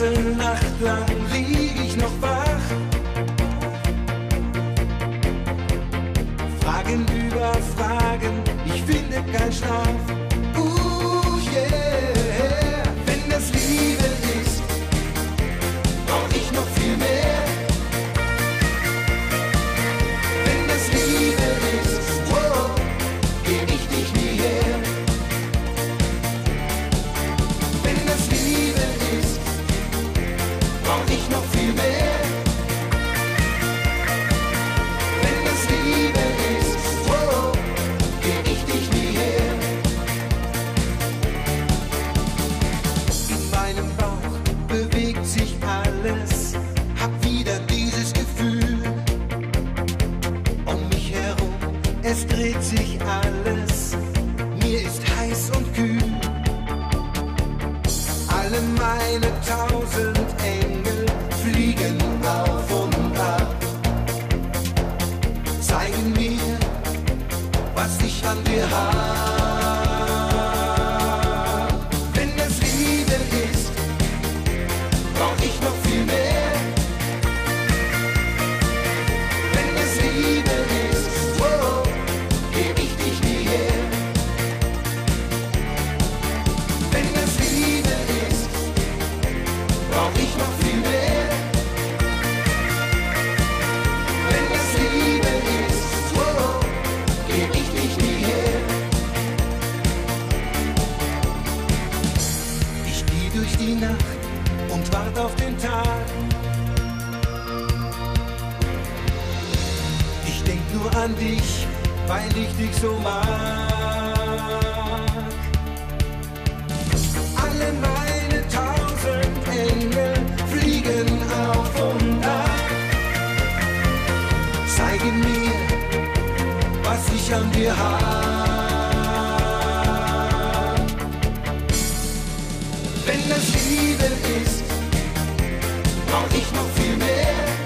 ganze Nacht lang lieg ich noch wach. Fragen über Fragen, ich finde keinen Schlaf. Uh, yeah. Wenn das Liebe es dreht sich alles, mir ist heiß und kühl. Alle meine tausend Engel fliegen auf und ab, zeigen mir, was ich an dir hab. Durch die Nacht und wart auf den Tag. Ich denk nur an dich, weil ich dich so mag. Alle meine tausend Engel fliegen auf und ab, zeigen mir, was ich an dir hab. Wenn das Liebe ist, brauch ich noch viel mehr.